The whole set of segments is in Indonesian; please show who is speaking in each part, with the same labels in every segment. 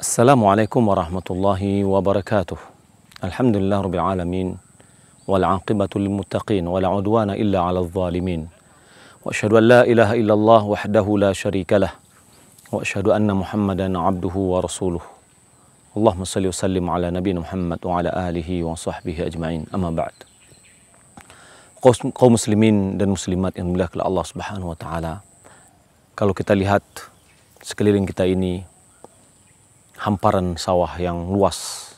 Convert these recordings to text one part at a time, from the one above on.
Speaker 1: السلام عليكم ورحمة الله وبركاته. الحمد لله رب العالمين والعاقبة للمتقين ولا عدوان إلا على الظالمين. وأشهد أن لا إله إلا الله وحده لا شريك له. وأشهد أن محمدا عبده ورسوله. اللهم صل وسلم على نبينا محمد وعلى آله وصحبه أجمعين. أما بعد. قوم مسلمين dan muslimat yang dimuliakan Allah Subhanahu wa taala. Kalau kita lihat sekeliling kita ini hamparan sawah yang luas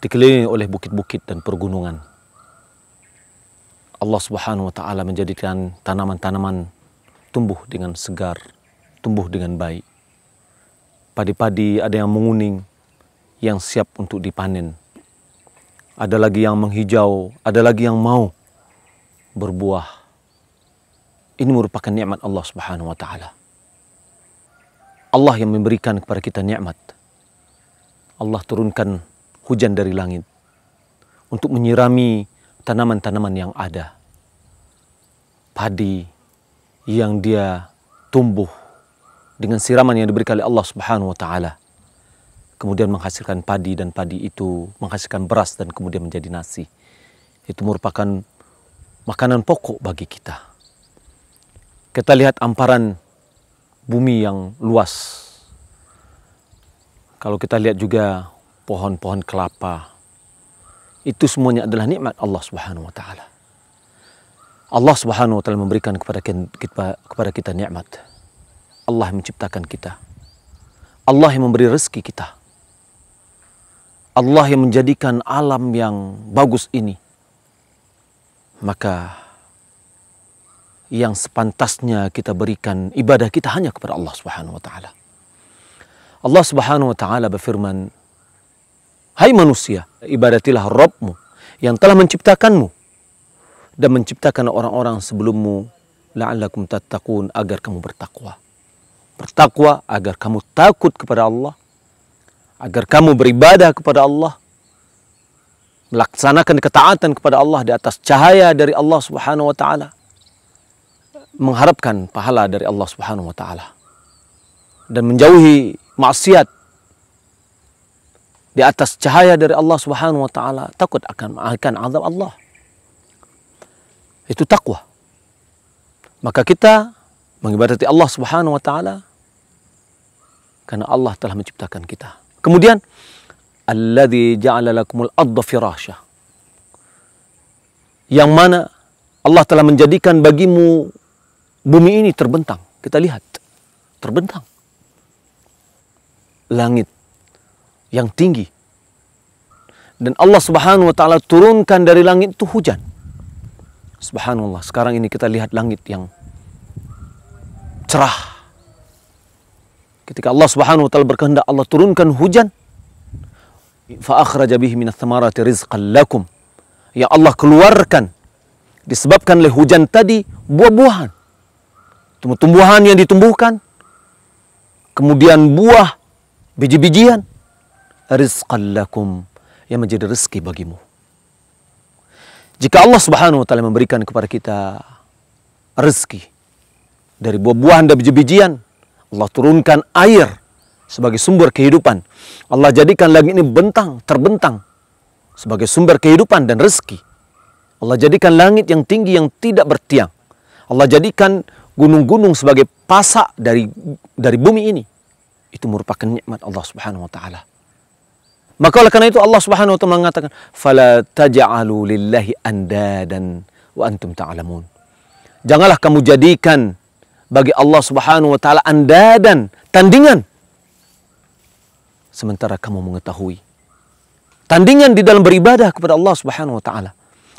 Speaker 1: dikelilingi oleh bukit-bukit dan pergunungan. Allah Subhanahu wa taala menjadikan tanaman-tanaman tumbuh dengan segar, tumbuh dengan baik. Padi-padi ada yang menguning, yang siap untuk dipanen. Ada lagi yang menghijau, ada lagi yang mau berbuah. Ini merupakan nikmat Allah Subhanahu wa taala. Allah yang memberikan kepada kita nikmat. Allah turunkan hujan dari langit untuk menyirami tanaman-tanaman yang ada. Padi yang dia tumbuh dengan siraman yang diberikan oleh Allah Subhanahu wa taala. Kemudian menghasilkan padi dan padi itu menghasilkan beras dan kemudian menjadi nasi. Itu merupakan makanan pokok bagi kita. Kita lihat amparan bumi yang luas. Kalau kita lihat juga pohon-pohon kelapa, itu semuanya adalah nikmat Allah Subhanahu wa taala. Allah Subhanahu wa taala memberikan kepada kita kepada kita nikmat. Allah yang menciptakan kita. Allah yang memberi rezeki kita. Allah yang menjadikan alam yang bagus ini. Maka yang sepantasnya kita berikan ibadah kita hanya kepada Allah Subhanahu wa taala. Allah Subhanahu wa taala berfirman, "Hai manusia, ibadatilah Rabbmu yang telah menciptakanmu dan menciptakan orang-orang sebelummu la'allakum tattaqun agar kamu bertakwa." Bertakwa agar kamu takut kepada Allah, agar kamu beribadah kepada Allah, melaksanakan ketaatan kepada Allah di atas cahaya dari Allah Subhanahu wa taala mengharapkan pahala dari Allah Subhanahu wa taala dan menjauhi maksiat di atas cahaya dari Allah Subhanahu wa taala takut akan akan azab Allah. Itu takwa. Maka kita mengibadati Allah Subhanahu wa taala karena Allah telah menciptakan kita. Kemudian alladzi ja'ala lakumul arda firasya. Yang mana Allah telah menjadikan bagimu bumi ini terbentang. Kita lihat, terbentang. Langit yang tinggi. Dan Allah Subhanahu wa taala turunkan dari langit itu hujan. Subhanallah, sekarang ini kita lihat langit yang cerah. Ketika Allah Subhanahu wa taala berkehendak Allah turunkan hujan, fa akhraja bihi minas thamarati rizqan lakum. Yang Allah keluarkan disebabkan oleh hujan tadi buah-buahan tumbuh-tumbuhan yang ditumbuhkan, kemudian buah, biji-bijian, rizqan lakum yang menjadi rezeki bagimu. Jika Allah Subhanahu wa taala memberikan kepada kita rezeki dari buah-buahan dan biji-bijian, Allah turunkan air sebagai sumber kehidupan. Allah jadikan langit ini bentang, terbentang sebagai sumber kehidupan dan rezeki. Allah jadikan langit yang tinggi yang tidak bertiang. Allah jadikan gunung-gunung sebagai pasak dari dari bumi ini itu merupakan nikmat Allah Subhanahu wa taala. Maka oleh karena itu Allah Subhanahu wa taala mengatakan fala taj'alu lillahi andadan wa antum ta'lamun. Janganlah kamu jadikan bagi Allah Subhanahu wa taala andadan, tandingan. Sementara kamu mengetahui tandingan di dalam beribadah kepada Allah Subhanahu wa taala.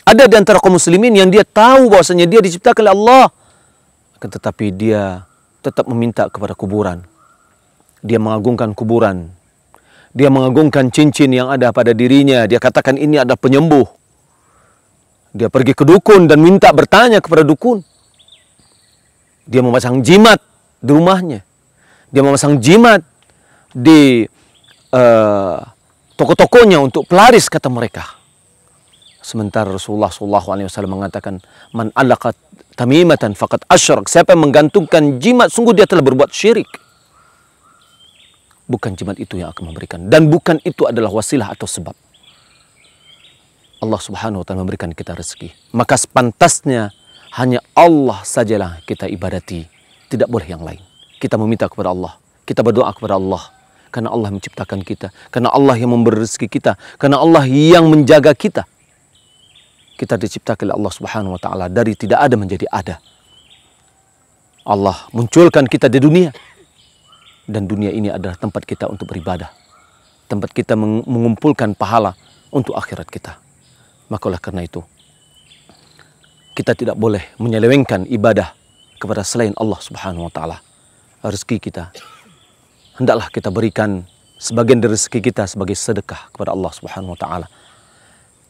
Speaker 1: Ada di antara kaum muslimin yang dia tahu bahwasanya dia diciptakan oleh Allah akan tetapi dia tetap meminta kepada kuburan. Dia mengagungkan kuburan. Dia mengagungkan cincin yang ada pada dirinya. Dia katakan ini ada penyembuh. Dia pergi ke dukun dan minta bertanya kepada dukun. Dia memasang jimat di rumahnya. Dia memasang jimat di uh, toko-tokonya untuk pelaris kata mereka. Sementara Rasulullah SAW mengatakan, Man alaqat tamimatan faqad asyrak. Siapa yang menggantungkan jimat, sungguh dia telah berbuat syirik. Bukan cuma itu yang akan memberikan dan bukan itu adalah wasilah atau sebab. Allah Subhanahu wa taala memberikan kita rezeki. Maka sepantasnya hanya Allah sajalah kita ibadati, tidak boleh yang lain. Kita meminta kepada Allah, kita berdoa kepada Allah karena Allah menciptakan kita, karena Allah yang memberi rezeki kita, karena Allah yang menjaga kita. Kita diciptakan oleh Allah Subhanahu wa taala dari tidak ada menjadi ada. Allah munculkan kita di dunia dan dunia ini adalah tempat kita untuk beribadah. Tempat kita mengumpulkan pahala untuk akhirat kita. Maka oleh karena itu, kita tidak boleh menyelewengkan ibadah kepada selain Allah Subhanahu wa taala. Rezeki kita hendaklah kita berikan sebagian dari rezeki kita sebagai sedekah kepada Allah Subhanahu wa taala.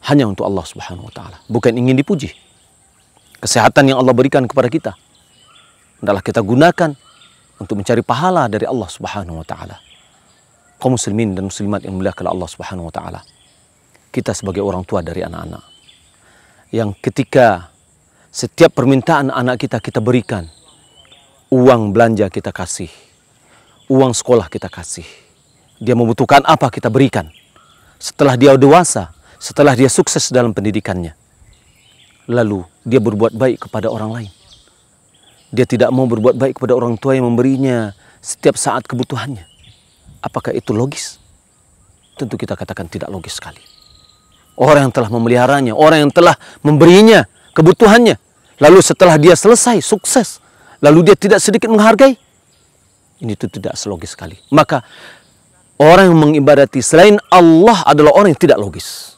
Speaker 1: Hanya untuk Allah Subhanahu wa taala, bukan ingin dipuji. Kesehatan yang Allah berikan kepada kita hendaklah kita gunakan untuk mencari pahala dari Allah Subhanahu wa taala. Kaum muslimin dan muslimat yang muliakan Allah Subhanahu wa taala. Kita sebagai orang tua dari anak-anak yang ketika setiap permintaan anak kita kita berikan, uang belanja kita kasih, uang sekolah kita kasih. Dia membutuhkan apa kita berikan. Setelah dia dewasa, setelah dia sukses dalam pendidikannya, lalu dia berbuat baik kepada orang lain dia tidak mau berbuat baik kepada orang tua yang memberinya setiap saat kebutuhannya. Apakah itu logis? Tentu kita katakan tidak logis sekali. Orang yang telah memeliharanya, orang yang telah memberinya kebutuhannya, lalu setelah dia selesai, sukses, lalu dia tidak sedikit menghargai, ini itu tidak selogis sekali. Maka orang yang mengibadati selain Allah adalah orang yang tidak logis.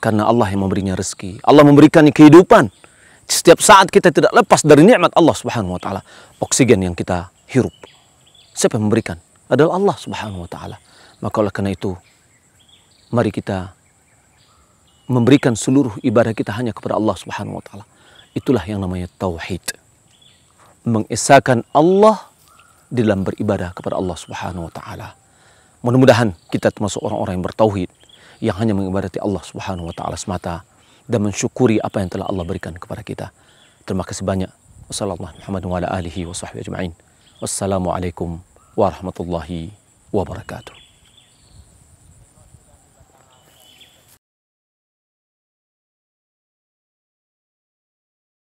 Speaker 1: Karena Allah yang memberinya rezeki, Allah memberikan kehidupan, setiap saat kita tidak lepas dari nikmat Allah Subhanahu wa taala. Oksigen yang kita hirup. Siapa yang memberikan? Adalah Allah Subhanahu wa taala. Maka oleh karena itu mari kita memberikan seluruh ibadah kita hanya kepada Allah Subhanahu wa taala. Itulah yang namanya tauhid. Mengesahkan Allah dalam beribadah kepada Allah Subhanahu wa taala. Mudah-mudahan kita termasuk orang-orang yang bertauhid yang hanya mengibadati Allah Subhanahu wa taala semata dan mensyukuri apa yang telah Allah berikan kepada kita. Terima kasih banyak. Wassalamualaikum warahmatullahi wabarakatuh.